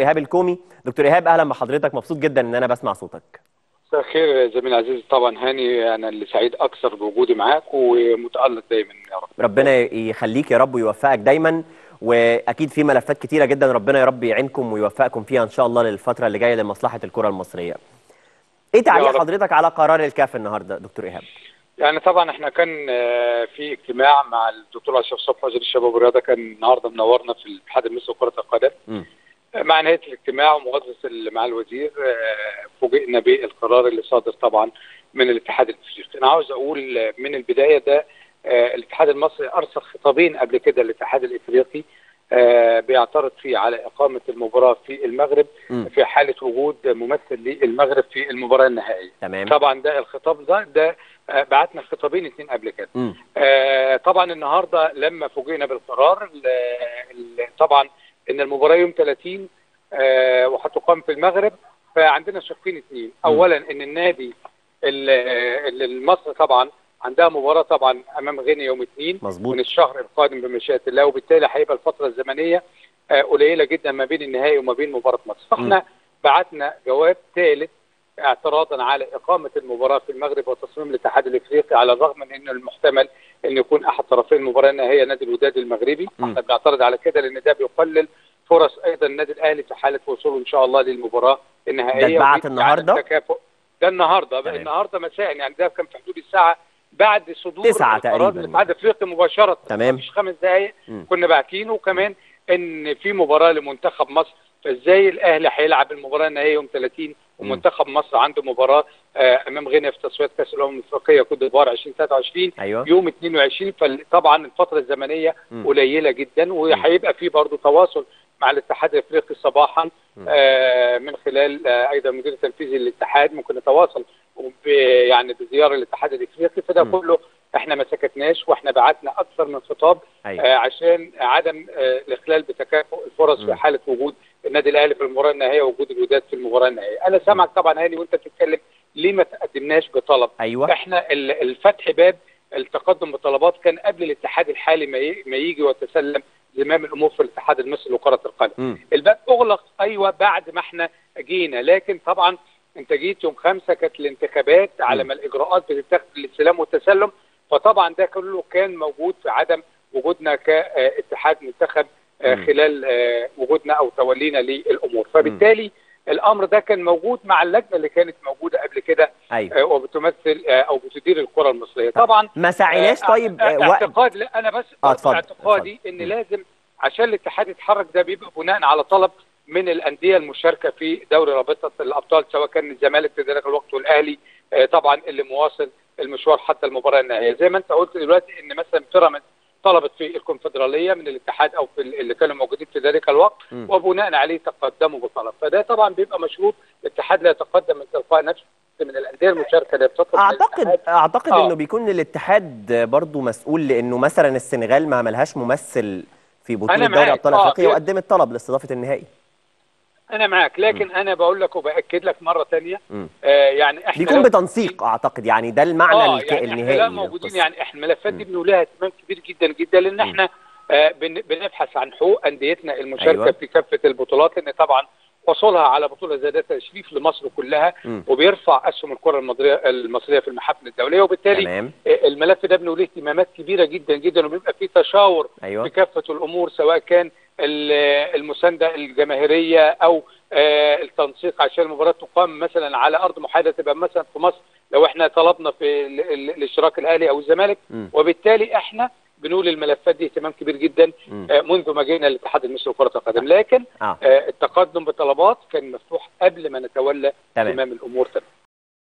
إيهاب الكومي. دكتور إيهاب أهلا بحضرتك. مبسوط جدا إن أنا بسمع صوتك. مساء الخير زميل عزيز طبعا هاني أنا اللي سعيد أكثر بوجودي معاك ومتألق دايما يا رب. ربنا يخليك يا رب ويوفقك دايما. وأكيد في ملفات كتيرة جدا ربنا يا رب يعينكم ويوفقكم فيها إن شاء الله للفترة اللي جاية لمصلحة الكرة المصرية. إيه تعليق. حضرتك على قرار الكاف النهارده دكتور إيهاب؟ يعني طبعا إحنا كان آه، في اجتماع مع الدكتور أشرف صبحي وزير الشباب والرياضة كان النهارده منورنا في الاتحاد المصري لكرة القدم. مع نهاية الاجتماع ومغادره ال- مع الوزير آه، فوجئنا بالقرار اللي صادر طبعا من الاتحاد الأفريقي أنا عاوز أقول آه، من البداية ده آه، الاتحاد المصري ارسل خطابين قبل كده للاتحاد الإفريقي بيعترض فيه على إقامة المباراة في المغرب مم. في حالة وجود ممثل للمغرب في المباراة النهائية تمام طبعا ده الخطاب ده ده بعتنا خطابين اثنين قبل كده. آه، طبعا النهارده لما فوجئنا بالقرار ال- ال- طبعا إن المباراة يوم 30 آه، وهتقام في المغرب فعندنا شقين اثنين اولا إن النادي ال- ال- المصري طبعا عندها مباراة طبعا أمام غينيا يوم اثنين مظبوط. من الشهر القادم بمشيئة الله وبالتالي هيبقى الفترة الزمنية آه، قليلة جدا ما بين النهائي وما بين مباراة مصر. فإحنا بعتنا جواب ثالث اعتراضا على إقامة المباراة في المغرب وتصميم الاتحاد الإفريقي على الرغم من انه المحتمل إن يكون أحد طرفي المباراة النهائيه نادي الوداد المغربي. إحنا بنعترض على كده لأن ده بيقلل فرص أيضا النادي الأهلي في حالة وصوله إن شاء الله للمباراة النهائية ده التكافؤ ده النهارده تمام. النهارده مساء يعني ده كان في حدود الساعة بعد صدور تسعة تقريباً. الاتحاد الإفريقي مباشرة تمام. مفيش خمس دقائق. كنا باعتينه وكمان إن في مباراة لمنتخب مصر فإزاي الأهلي هيلعب المباراة النهائية يوم 30 ومنتخب مصر عنده مباراة آه، أمام غينيا في تصفيات كأس الأمم الأفريقية كوت ديفوار 2023 أيوه يوم 22 فطبعا الفترة الزمنية مم. قليلة جدا وهيبقى في برضه تواصل مع الاتحاد الأفريقي صباحا. آه، من خلال آه، أيضا مدير التنفيذي للاتحاد ممكن نتواصل يعني بزيارة الاتحاد الأفريقي فده. كله إحنا ما سكتناش وإحنا بعتنا أكثر من خطاب أيوه آه، عشان عدم آه، الإخلال بتكافؤ الفرص مم. في حالة وجود النادي الأهلي في المباراة النهائية ووجود الوداد في المباراة النهائية أنا سامعك طبعا هاني وأنت بتتكلم ليه ما تقدمناش بطلب أيوه إحنا ال- الفتح باب التقدم بطلبات كان قبل الاتحاد الحالي ما يجي وتسلم زمام الأمور في الاتحاد المصري لكرة القدم. الباب أغلق أيوه بعد ما إحنا جينا لكن طبعا أنت جيت يوم خمسة كانت الانتخابات على. ما الإجراءات بتتخذ للسلام والتسلم فطبعا ده كله كان موجود في عدم وجودنا كاتحاد منتخب. خلال آه، وجودنا أو تولينا للأمور. فبالتالي الأمر ده كان موجود مع اللجنة اللي كانت موجودة قبل كده أيوه. آه، وبتمثل آه، أو بتدير الكرة المصرية. طبعا ما سعيناش آه، طيب آه، آه، اعتقاد لا أنا بس آه، اتفضل، اعتقادي. إن. لازم عشان الاتحاد يتحرك ده بيبقى بناء على طلب من الأندية المشاركة في دوري رابطة الأبطال سواء كان الزمالك في ذلك الوقت والأهلي آه، طبعا اللي مواصل المشوار حتى المباراة النهائية. زي ما أنت قلت دلوقتي إن مثلا بيراميدز طلبت في الكونفدرالية من الاتحاد أو في ال- اللي كانوا موجودين في ذلك الوقت م. وبناء عليه تقدموا بطلب فده طبعا بيبقى مشروط الاتحاد لا يتقدم من تلقاء نفسه من الأندية المشاركة اللي بتطلب اعتقد. أعتقد آه. انه بيكون الاتحاد برضو مسؤول لأنه مثلا السنغال ما عملهاش ممثل في بطولة دوري. أبطال آه، أفريقيا وقدمت طلب لاستضافة النهائي أنا معاك لكن أنا بقول لك وبأكد لك مرة ثانية. آه يعني إحنا بيكون بتنسيق أعتقد يعني ده المعنى آه الك... يعني إحنا النهائي لا موجودين. يعني إحنا الملفات دي مم. بنولها اهتمام كبير جدا جدا لأن إحنا آه بن بنبحث عن حقوق أنديتنا المشاركة أيوة. أيوة. في كافة البطولات لأن طبعا حصولها على بطولة زي ده تشريف لمصر كلها مم. وبيرفع أسهم الكرة المصريه المصرية في المحافل الدولية وبالتالي تمام آه، الملف ده بنوليه اهتمامات كبيرة جدا جدا وبيبقى فيه تشاور أيوه في كافة الأمور سواء كان المساندة الجماهيرية أو آه، التنسيق عشان المباراه تقام مثلا على أرض محايدة تبقى مثلا في مصر لو إحنا طلبنا في ال- ال- الاشتراك الأهلي أو الزمالك. وبالتالي إحنا بنقول الملفات دي اهتمام كبير جدا. آه، منذ ما جينا الاتحاد المصري لكرة القدم. لكن آه، التقدم بطلبات كان مفتوح قبل ما نتولى تمام. الأمور تمام.